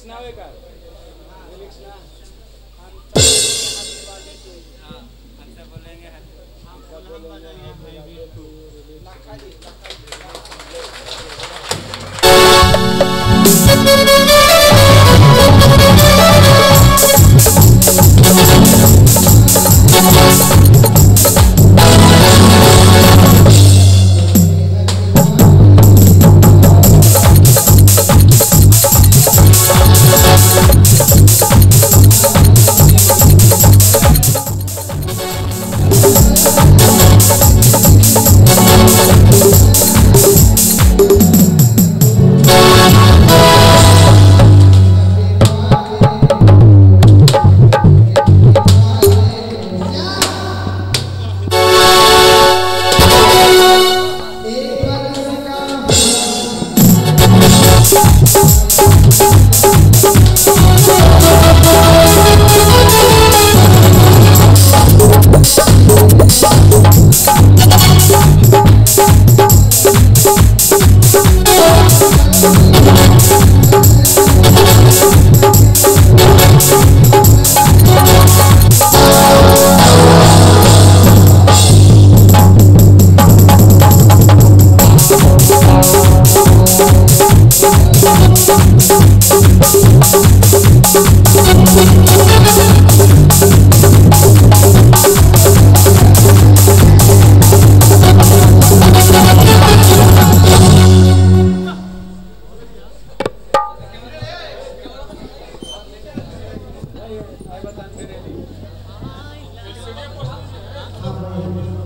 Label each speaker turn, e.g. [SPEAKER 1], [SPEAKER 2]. [SPEAKER 1] Lyrics ना बेकार lyrics ना हम अच्छा बोलेंगे हम बोलेंगे भाई भी तू लखा जी लखा जी Thank Thank you.